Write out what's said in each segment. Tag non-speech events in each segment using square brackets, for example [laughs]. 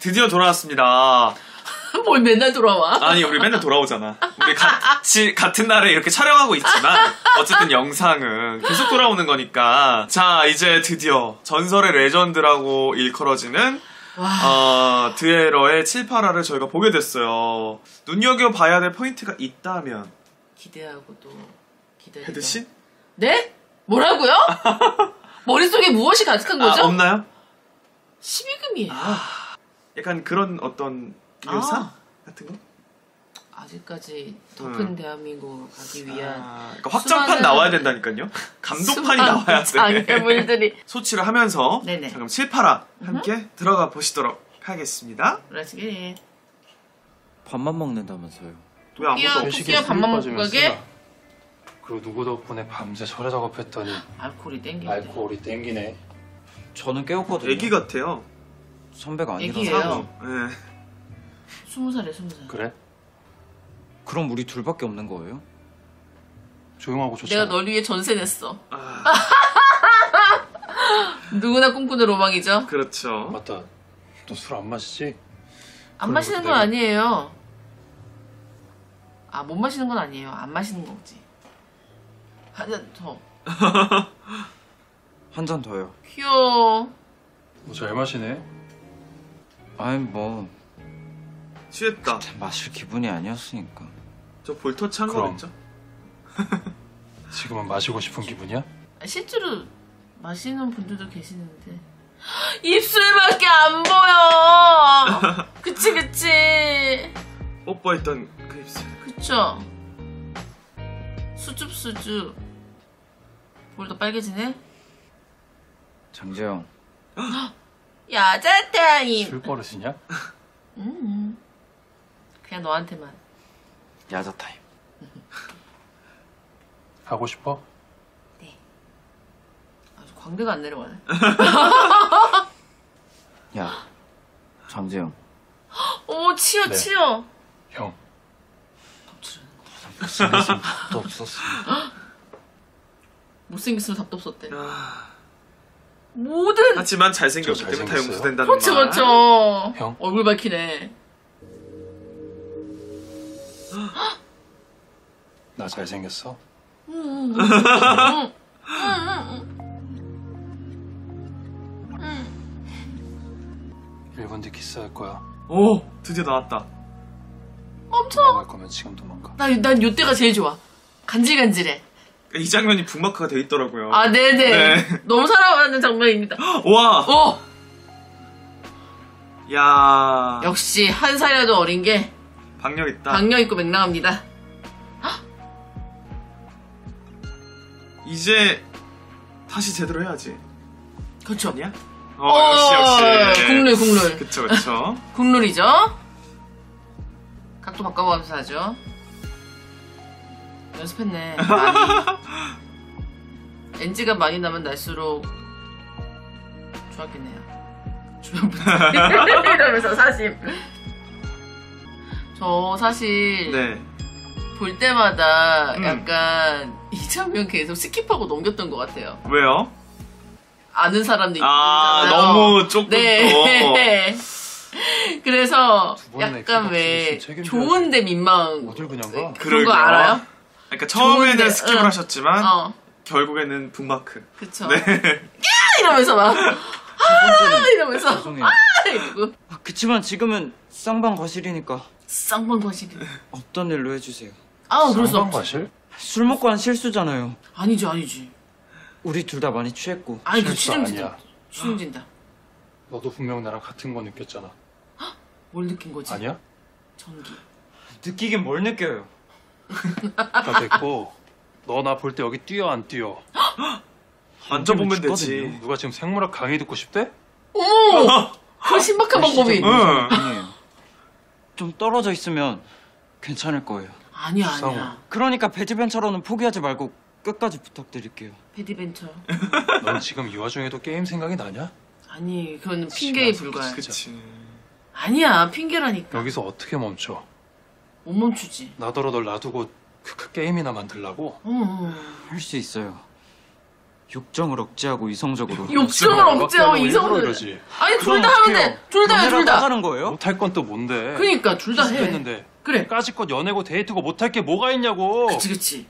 드디어 돌아왔습니다. [laughs] 뭘 맨날 돌아와? 아니, 우리 맨날 돌아오잖아. 우리 같이, 같은 날에 이렇게 촬영하고 있지만, 어쨌든 영상은 계속 돌아오는 거니까. 자, 이제 드디어 전설의 레전드라고 일컬어지는, 와. 어, 드에러의 7, 8화를 저희가 보게 됐어요. 눈여겨 봐야 될 포인트가 있다면, 기대하고도 기다리다. 베드신? 네? 뭐라고요? [laughs] 머릿속에 무엇이 가득한 거죠? 아, 없나요? 12금이에요. 약간 그런 어떤 묘사? 아. 같은 거? 아직까지 더큰 음. 대한민국을 가기 위한 아, 그러니까 확장판 수많은- 나와야 된다니까요. 감독판이 나와야 돼. 장애물들이 [laughs] 소치를 하면서 네네. 자, 그럼 7, 8화 함께 들어가 보시도록 하겠습니다. 그러시게 밥만 먹는다면서요. 왜 아무도 없... 토끼야 밥만 먹고 가게? 쓰나? 그리고 누구 덕분에 밤새 소리 작업했더니 알코올이 땡기네. 알코올이 땡기네. 저는 깨웠거든요. 애기 같아요. 선배가 아니라서. 애기예요. 예. 스무 살에 스무 살. 그래? 그럼 우리 둘밖에 없는 거예요? 조용하고 좋잖아. 내가 널 위해 전세 냈어. 아, [laughs] 누구나 꿈꾸는 로망이죠. 그렇죠. 맞다. 너 술 안 마시지? 안 그럼 마시는 건 내가- 아니에요. 아, 못 마시는 건 아니에요. 안 마시는 거지. 한잔 더. [laughs] 한 잔 더요. 귀여워. 뭐잘 마시네. 아니 뭐 취했다. 마실 기분이 아니었으니까. 저한 그럼. 거겠죠? [laughs] 지금은 마시고 싶은 기분이야? 아, 실제로 마시는 분들도 계시는데. [gasps] 입술밖에 안 보여. [laughs] 그치, 그치. 뽀뽀했던 그 입술. 그쵸? 수줍, 수줍. 볼도 빨개지네? 장재영, [gasps] [gasps] 야자 타임. 술 버릇이냐? 음. 그냥 너한테만. 야자 타임. 하고 싶어? 아주 광대가 안 내려가네. 야, 장재영. 어머, 치여, 네. 치여. 형. 못생겼으면 도 없었어. 못생겼으면 답도 없었대. 아, 모든. 하지만 잘생겼기 저 때문에 다 잘생겼어요? 용서된다는 그렇죠, 말. 그렇죠. 형. 얼굴 밝히네. 나 잘생겼어? 음. 1분 뒤 키스할 거야. 오, 드디어 나왔다. 엄청. 도망갈 거면 지금 도망가. 난, 난 요때가 제일 좋아. 간질간질해. 이 장면이 북마크가 돼 있더라고요. 아, 네네. 네. 너무 사랑하는 장면입니다. [gasps] 와, 어! 야, 역시 한 살이라도 어린 게 박력 있다. 박력 있고 맹랑합니다. [gasps] 이제 다시 제대로 해야지. 그렇죠. 아니야? 어, 역시 역시. 국룰, 국룰. 그쵸 그쵸. [laughs] 국룰이죠. 각도 바꿔가면서 하죠. 연습했네. [laughs] 많이. NG가 많이 나면 날수록 좋았겠네요. 주변 분들. [laughs] 이러면서 사심. 저 사실 네. 볼 때마다 음. 약간 이 장면 계속 skip하고 넘겼던 것 같아요. 왜요? 아는 사람도 있고. 아 그러잖아요. 너무 조금 네. [laughs] 그래서 약간 입술 왜. 좋은데 민망 어딜 그냥 가? 그런 거. 알아요? 그러니까 처음에는 좋은데, skip을 응. 하셨지만 어, 결국에는 북마크. 그쵸. 네. 이러면서 막첫 번째는 이러면서 죄송해요. 이러고 아, 그치만 지금은 쌍방 과실이니까 쌍방 거시기. 없던 일로 해주세요. 아, 그럴 수 쌍방 없지. 과실? 술 먹고 한 실수잖아요. 아니지, 아니지. 우리 둘 다 많이 취했고. 아니, 그 실수 취중진다. 아니야. 취중진다. 너도 분명 나랑 같은 거 느꼈잖아. 뭘 느낀 거지? 아니야? 전기. 느끼긴 뭘 느껴요. 다 됐고 너 나 볼 때 여기 뛰어 안 뛰어? [gasps] 만져보면 죽거든요. 되지. 누가 지금 생물학 강의 듣고 싶대? 어머! [laughs] 그 신박한 방법이. 응. 아니에요. 좀 떨어져 있으면 괜찮을 거예요. 아니야. 아니야. 그러니까 배드벤처로는 포기하지 말고 끝까지 부탁드릴게요. 패디벤처. [laughs] 넌 지금 이 와중에도 게임 생각이 나냐? 아니, 그건 핑계에 불과해. 그치. 아니야, 핑계라니까. 여기서 어떻게 멈춰? 못 멈추지. 나더러 널 놔두고 그, 그 게임이나 만들라고? 어머. 할수 있어요. 욕정을 억제하고 이성적으로 [laughs] 욕정을 억제하고 이성을 이러지. 아니 둘 다 하면? 돼. 둘 다 해, 연애랑 둘 다. 나가는 거예요? 못할 건 또 뭔데? 그러니까 둘 다 해. 했는데 그래. 까짓 것 연애고 데이트고 못할 게 뭐가 있냐고. 그치 그치.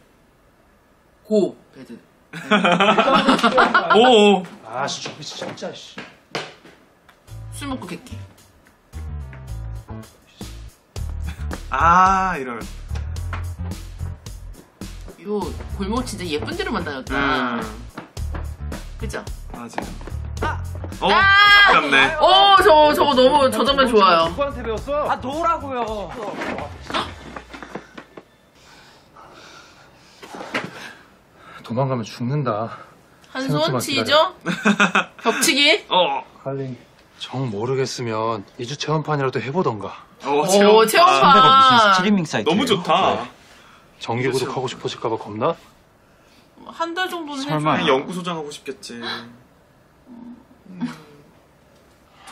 고 배드. [laughs] 오. 아, 씨, 저기 진짜 씨. 술 먹고 객기. 아 이런. 요 골목 진짜 예쁜 데로만 다녔다. 음. 그죠? 맞아요. 어 아! 잡혔네. 어, 저, 저거 너무, 저 장면 좋아요. 누구한테 배웠어? 아 놓으라고요 [gasps] 도망가면 죽는다. 한 생각해봐, 손 치죠? 벽치기? [laughs] 어. 할린. 정 모르겠으면 2주 체험판이라도 해보던가. 어 오, 체험판. 선배가 무슨 체험판. 스트리밍 사이트 너무 좋다. 정기 구독 하고 싶어질까봐 겁나? 한 달 정도는 설마. 해줘야 그냥 연구 소장 하고 싶겠지.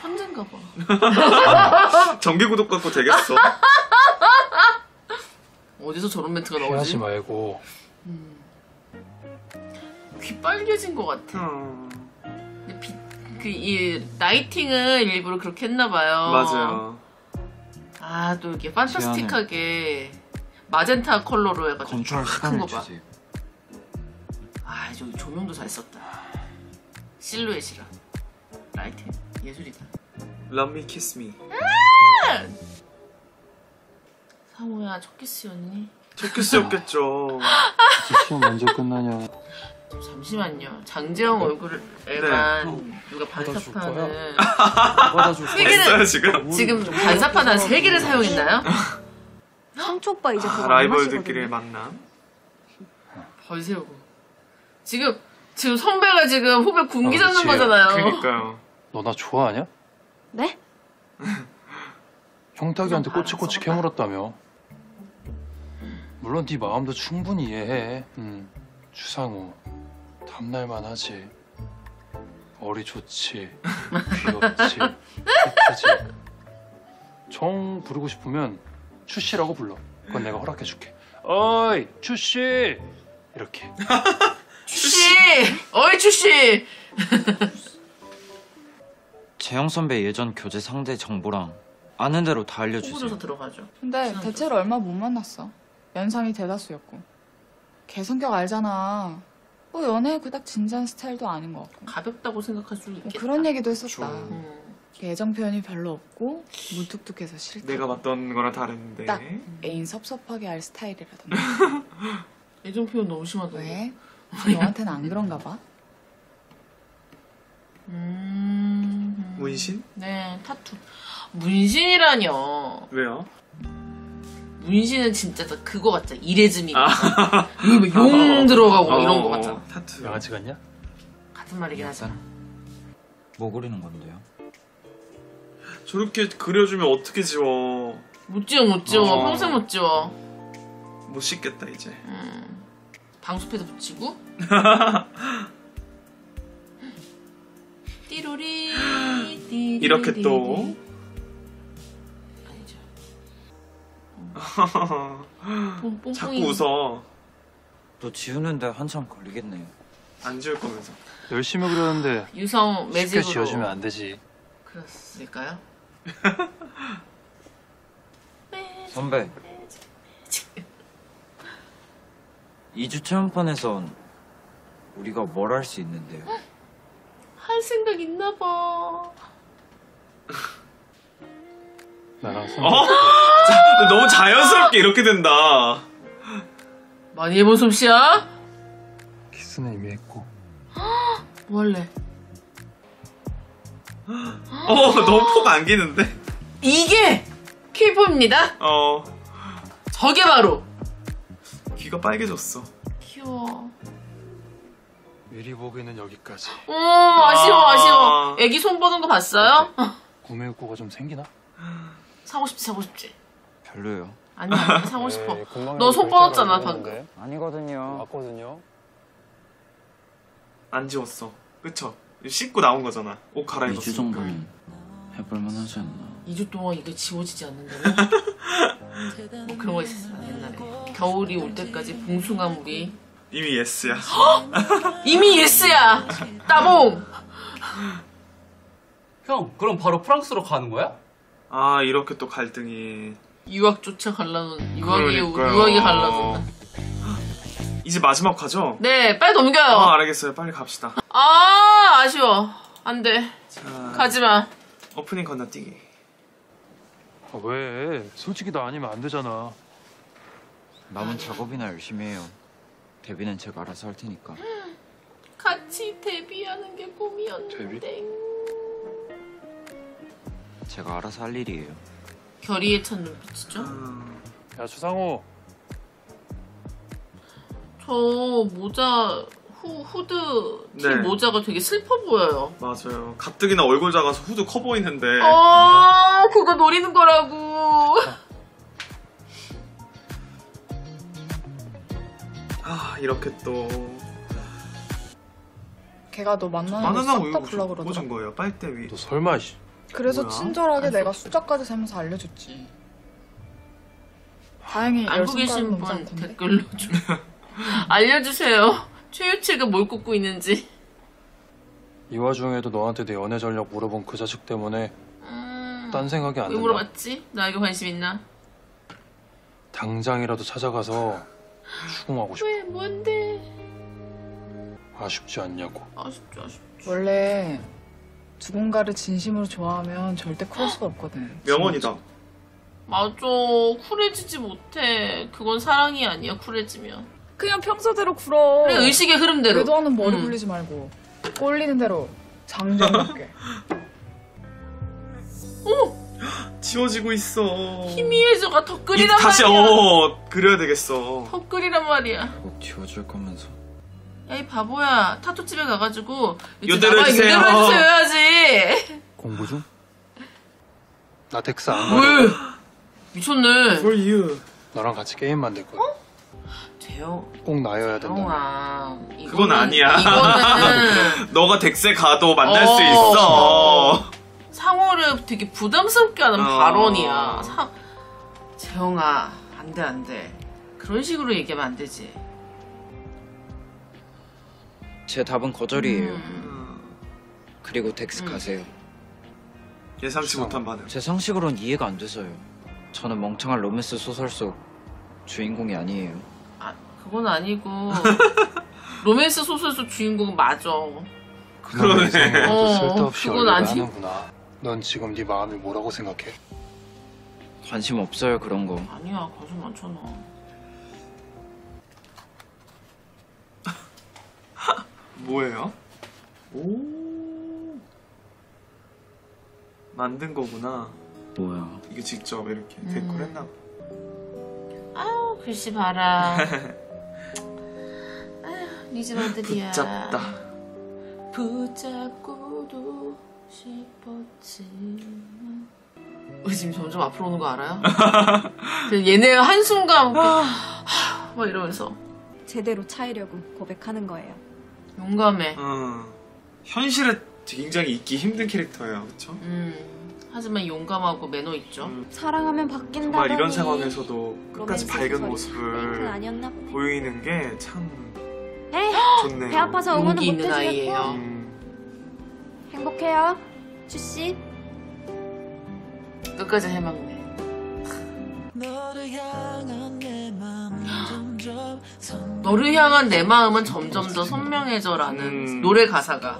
천재인가 봐. 정기 구독 갖고 되겠어. [laughs] 어디서 저런 멘트가 피하지 나오지? 말고 귀 빨개진 것 같아. 음, 근데 비, 그, 이, 라이팅을 일부러 그렇게 했나봐요. 맞아요. 아, 또 이렇게 판타스틱하게 마젠타 컬러로 해가지고 쫙 시간을 큰거 봐. 주세요 아, 저기 조명도 잘 썼다. 실루엣이랑. 라이팅. 예술이다. Love me, kiss me. 사모야, 첫 키스였니? 첫 키스였겠죠. [laughs] 시험 언제 끝나냐? 잠시만요. 장재영 얼굴에만 누가 반사판을 [laughs] 받아줄 세 개를 지금. 지금 반사판 한 세 개를 사용했나요? [laughs] 상초 오빠 이제 그거 아, 안 라이벌들끼리의. 만남. 벌 세우고 지금 지금 선배가 지금 후배 군기 어, 잡는 그치. 거잖아요. 그니까요. 너 나 좋아하냐? 네? [laughs] 형탁이한테 좀 꼬치꼬치. 캐물었다며. 물론 네 마음도 충분히 이해해. 음, 추상우 탐날만 하지. 머리 좋지. 귀엽지. 예쁘지. 정 부르고 싶으면 추씨라고 불러. 그건 내가 허락해줄게. 어이 추씨 이렇게. [laughs] 추씨, 어이 추씨. [laughs] 재영 선배 예전 교제 상대 정보랑 아는 대로 다 알려주세요 호구조사 들어가죠. 근데. 대체로 얼마 못 만났어. 연상이 대다수였고. 걔 성격 알잖아. 뭐 연애 그닥 진지한 스타일도 아닌 것 같고. 가볍다고 생각할 수뭐 있겠다. 그런 얘기도 했었다. 음. 애정 표현이 별로 없고 무뚝뚝해서 싫다. 내가 봤던 거랑 다른데. 딱 애인 섭섭하게 할 스타일이라던가. [laughs] 애정 표현 너무 심하다. 왜? 너한테는 안 그런가 봐? 음. 문신? 네, 타투. 문신이라뇨. 왜요? 문신은 진짜 다 그거 같잖아. 이레즈미. 아. [laughs] 여기 뭐 용 들어가고 어, 이런 거 어, 같잖아. 타투. 양아치 같냐? 같은 말이긴 하잖아. 뭐 그리는 건데요? 저렇게 그려주면 어떻게 지워? 못 지워, 못 지워. 어. 평생 못 지워. 못 씻겠다 이제. 음. 방수패도 붙이고. [laughs] 띠로리, 띠리리리리. 이렇게 또. 뽕, 뽕뽕이. 자꾸 웃어. 또 지우는데 한참 걸리겠네요 안 지울 거면서. 열심히 그렸는데 유성 쉽게 매직으로. 지어주면 안 되지. 그랬을까요? [laughs] 선배 2주 체험판에선 우리가 뭘 할 수 있는데요? 할 생각 있나 봐. [laughs] 나랑 선. 어? [laughs] 자, 너무 자연스럽게 이렇게 된다. 많이 해본 솜씨야? 키스는 이미 했고. [gasps] 뭐 할래? [gasps] 어, 너무 폭 안기는데? 이게 K-팝입니다. 어, 저게 바로 귀가 빨개졌어. 귀여워. 미리 보기는 여기까지. 오 아쉬워 아. 아쉬워. 애기 손 뻗은 거 봤어요? 구매 욕구가 좀 생기나? 사고 싶지 사고 싶지. 별로요 아니 아니 사고 싶어. 에이, 금방 너손 결제가 뻗었잖아, 안 되는데. 아니거든요 맞거든요. 안 지웠어. 그쵸? 씻고 나온 거잖아. 옷 2주 갈아입었어. 정도는 해볼만 하지 않나 2주 동안 이게 지워지지 않는다고? [laughs] 뭐 그런 거 있었어 옛날에. 겨울이 올 때까지 봉숭아 물이 이미 예스야. [gasps] 이미 예스야. 따봉. 형, 그럼 바로 프랑스로 가는 거야? 아 이렇게 또 갈등이. 유학조차 갈라놓은 유학이 그러니까요. 유학이 갈라졌다. [gasps] 이제 마지막 가죠? 네, 빨리 넘겨요. 아 알겠어요. 빨리 갑시다. 아 아쉬워. 안 돼. 자 가지 마. 오프닝 건너뛰기. 아, 왜? 솔직히 나 아니면 안 되잖아. 남은 작업이나 열심히 해요. 데뷔는 제가 알아서 할 테니까. [gasps] 같이 데뷔하는 게 꿈이었는데. 데뷔? 제가 알아서 할 일이에요. 결의에 찬 눈빛이죠? 음, 야 주상호, 저 모자 후 후드 티 네. 모자가 되게 슬퍼 보여요. 맞아요. 가뜩이나 얼굴 작아서 후드 커 보이는데. 아 그거 노리는 거라고. 아 이렇게 또 걔가 너 만나는 바나나 거싹다 우유 불러 꽂은 그러더라. 거예요. 빨대 위. 너 설마 씨. 그래서 뭐야? 친절하게 내가 숫자까지 세면서 알려줬지. 다행히 알고 열 계신 분. 댓글로 좀 [laughs] 알려주세요. 최유치가 뭘 꽂고 있는지. 이 와중에도 너한테 내 연애 전략 물어본 그 자식 때문에 음, 딴 생각이 안 왜 든다. 물어봤지? 나에게 관심 있나? 당장이라도 찾아가서 추궁하고 싶어. 왜 뭔데? 아쉽지 않냐고. 아쉽죠 아쉽죠. 원래 누군가를 진심으로 좋아하면 절대 그럴 수가 없거든. 명언이다. 맞아 쿨해지지 못해. 그건 사랑이 아니야 쿨해지면. 그냥 평소대로 굴어. 그래 의식의 흐름대로. 외도하는 머리 음. 굴리지 말고 꼴리는 대로 장전 높게. [laughs] 지워지고 있어. 희미해져가 더이 끓이란 다시 말이야. 어 그려야 되겠어. 더 끓이란 말이야. 꼭 지워줄 거면서. 야 이 바보야 타투집에 가가지고 요대로 해주세요. 요대로 해줘야지. 공부 중? 나 덱스 안 가. 왜? 미쳤네. For you. 너랑 같이 게임 만들 거야. 돼요. 꼭 나여야 된다. 영아. 그건 아니야. 이거는 [laughs] 너가 덱스에 가도 만날 어. 수 있어. 상호를 되게 부담스럽게 하는 어. 발언이야. 사... 재영아, 안 돼, 안 돼. 그런 식으로 얘기하면 안 되지. 제 답은 거절이에요. 음. 그리고 덱스 음. 가세요. 예상치 못한 반응. 제 상식으론 이해가 안 돼서요. 저는 멍청한 로맨스 소설 속 주인공이 아니에요. 아, 그건 아니고. [laughs] 로맨스 소설 속 주인공은 맞아. 그러네. 어, 쓸데없이 그건 아니- 하는구나. 넌 지금 네 마음이 뭐라고 생각해? 관심 없어요 그런 거. 아니야, 관심 많잖아. [laughs] 뭐예요? 오. 만든 거구나. 뭐야? 이게 직접 이렇게 음. 데코했나 봐. 아우, 글씨 봐라. [laughs] 아휴, 니집 아들이야. 붙잡다. 붙잡고도 싶었지. 어, 지금 점점 앞으로 오는 거 알아요? [laughs] 그 얘네 한순간 막, 막 이러면서 제대로 차이려고 고백하는 거예요. 용감해. 어. 현실에 굉장히 있기 힘든 캐릭터예요, 그렇죠? 음, 하지만 용감하고 매너 있죠. 음, 사랑하면 바뀐다더니 정말 이런 상황에서도 끝까지 밝은 모습을 아니었나 보네. 보이는 게 참 좋네요. 배 아파서 응원은 용기 있는 못 해주겠고 아이예요. 음, 행복해요, 주씨. 끝까지 해먹네. 너를 향한 내 마음은 점점 더 선명해져라는 음. 노래 가사가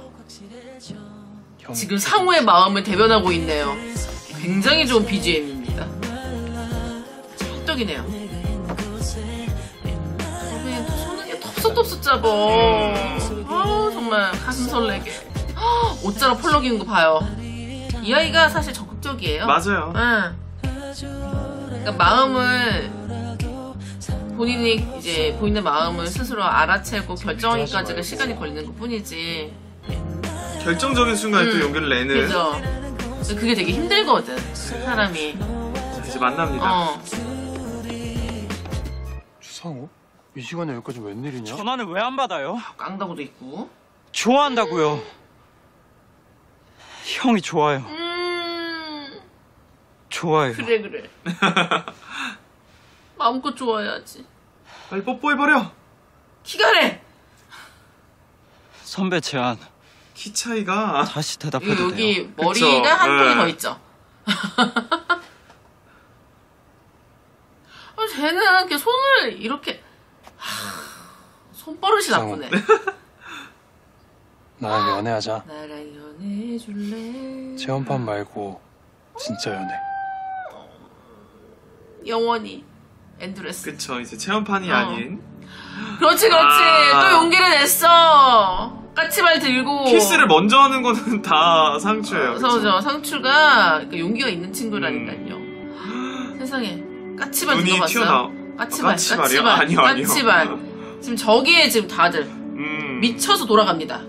형, 지금 상호의 마음을 대변하고 있네요. 굉장히 좋은 BGM입니다. 찰떡이네요. 선배님 손을 텁석텁석 잡아. 아우 정말 가슴 설레게. 헉, 옷자락 펄럭이는 거 봐요. 이 아이가 사실 적극적이에요. 맞아요. 응. 그러니까 마음을 본인이 이제 본인의 마음을 스스로 알아채고 결정하기까지가 시간이 걸리는 것 뿐이지. 결정적인 순간에 또 음, 용기를 내는 그죠? 그게 되게 힘들거든. 사람이. 자, 이제 만납니다. 어. 주상호? 이 시간에 여기까지 웬일이냐? 전화는 왜 안 받아요? 깡다구도 있고. 좋아한다고요. 형이 좋아요. 음. 좋아요. 그래 그래. [laughs] 마음껏 좋아해야지. 빨리 뽀뽀해버려. 키가래! 선배 제안 키 차이가 다시 대답해도 여기, 여기 돼요. 머리가 한 네. 통이 더 있죠. 아, [laughs] 쟤는 이렇게 손을 이렇게 하, 손버릇이 나쁘네. [laughs] 나랑 연애하자. 나랑 연애해줄래? 체험판 말고 진짜 연애. 영원히 endless. 그쵸 이제 체험판이 어. 아닌 그렇지 그렇지 아. 또 용기를 냈어. 까치발 들고 키스를 먼저 하는 거는 다 상추예요. 그쵸? 서죠 상추가 그 용기가 있는 친구라니까요. 세상에 까치발 눈이 들어봤어요? 튀어나와. 까치발, 아, 까치발이요? 까치발, 아니요, 아니요. 까치발. 지금 저기에 지금 다들 음. 미쳐서 돌아갑니다.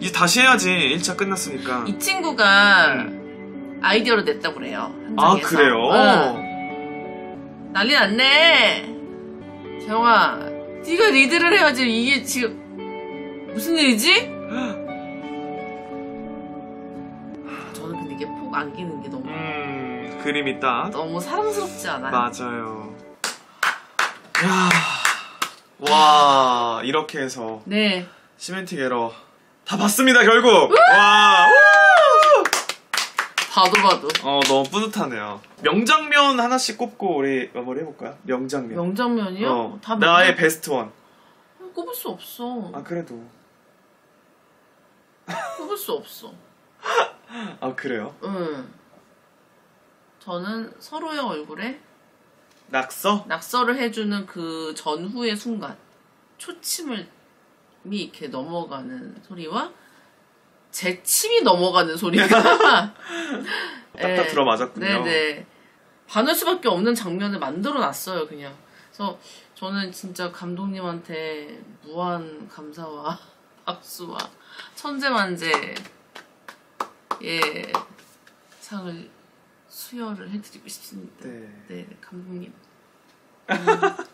이제 다시 해야지 1차 끝났으니까. 이 친구가 아이디어를 냈다고 그래요. 음. 아. 그래요? 응. 난리 났네. 재영아, 네가 리드를 해야지. 이게 지금 무슨 일이지? [gasps] 저는 근데 이게 폭 안기는 게 너무 음 그림이 딱 너무 사랑스럽지 않아요? 맞아요. 야, 와 이렇게 해서 네. 시멘틱 에러 다 봤습니다 결국. 와, 봐도 봐도. 어 너무 뿌듯하네요. 명장면 하나씩 꼽고 우리 마무리 해볼까요? 명장면. 명장면이요? 어, 다 나의 명장... 베스트 원. 꼽을 수 없어. 아 그래도 꼽을 수 없어. [laughs] 아 그래요? 응. 저는 서로의 얼굴에 낙서? 낙서를 해주는 그 전후의 순간 초침을 이 이렇게 넘어가는 소리와 제 침이 넘어가는 소리가 [laughs] 딱딱 들어 맞았군요. 네네 반할 수밖에 없는 장면을 만들어 놨어요 그냥 그래서 저는 진짜 감독님한테 무한 감사와 [laughs] 박수와 천재만재의 상을 수여를 해드리고 싶습니다. 네. 네, 감독님. 음, [laughs]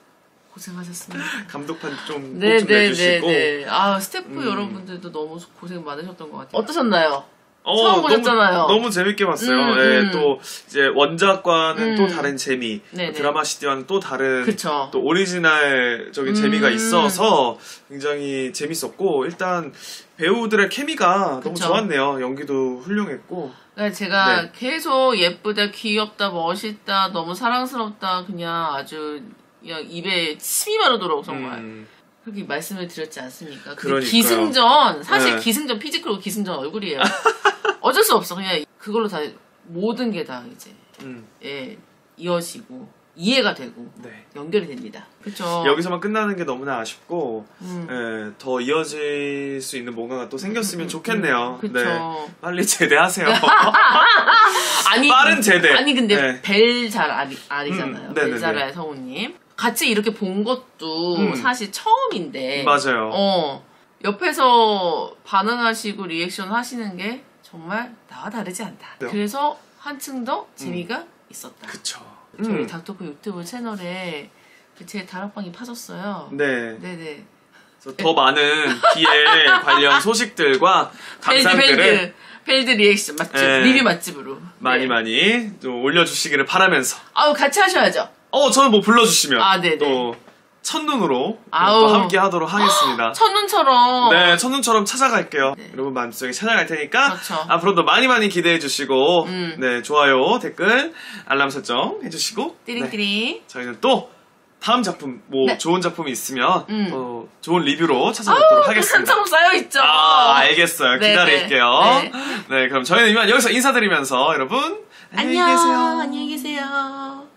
고생하셨습니다. [laughs] 감독판 좀, 네, 좀 네, 네, 내주시고. 네. 아, 스태프 음. 여러분들도 너무 고생 많으셨던 것 같아요. 어떠셨나요? 어, 처음 보셨잖아요. 너무, 너무 재밌게 봤어요. 음, 예, 음. 또 이제 원작과는 음. 또 다른 재미, 네네. 드라마 CD와는 또 다른 그쵸. 또 오리지널적인 음. 재미가 있어서 굉장히 재밌었고 일단 배우들의 케미가 너무 그쵸. 좋았네요. 연기도 훌륭했고. 그러니까 제가 네. 계속 예쁘다, 귀엽다, 멋있다, 너무 사랑스럽다, 그냥 아주 그냥 입에 침이 마르도록 정말 음, 그렇게 말씀을 드렸지 않습니까? 근데 그러니까요. 기승전 사실 네. 기승전 피지컬고 기승전 얼굴이에요. [laughs] 어쩔 수 없어. 그냥 그걸로 다 모든 게 다 이제 음, 예, 이어지고 이해가 되고 네. 연결이 됩니다. 그렇죠. 여기서만 끝나는 게 너무나 아쉽고 음. 예, 더 이어질 수 있는 뭔가가 또 생겼으면 좋겠네요. 그쵸. 네. 빨리 제대하세요. [laughs] 아니 빠른 제대. 아니 근데 네. 벨잘 아리, 아리잖아요. 음, 네네네. 벨자라의 성우님 같이 이렇게 본 것도 음. 사실 처음인데. 맞아요. 어 옆에서 반응하시고 리액션 하시는 게 정말 나와 다르지 않다. 네. 그래서 한층 더 재미가 있었다. 그쵸. 저희 음. 닥터코 유튜브 채널에 그제 다락방이 파졌어요. 네. 네네. 더 많은 기회 [laughs] 관련 소식들과 감상들을 펠드 펠드 리액션 맛집 네. 리뷰 맛집으로 많이 네. 많이 또 올려주시기를 바라면서 아우 같이 하셔야죠. 어 저는 뭐 불러주시면 아, 네네. 또 첫눈으로 아우. 또 함께 하도록 하겠습니다. [gasps] 첫눈처럼 네, 첫눈처럼 찾아갈게요. 네. 여러분 마음속에 찾아갈 테니까 그렇죠. 앞으로도 많이 많이 기대해 주시고 음. 네 좋아요, 댓글, 알람 설정 해 주시고 네, 띠링띠링. 저희는 또 다음 작품 뭐 네. 좋은 작품이 있으면 음. 또 좋은 리뷰로 찾아뵙도록 하겠습니다. 한참 쌓여 있죠. 아, 알겠어요. 네네. 기다릴게요. 네. 네, 그럼 저희는 이만 여기서 인사드리면서 여러분 안녕히 계세요. 안녕히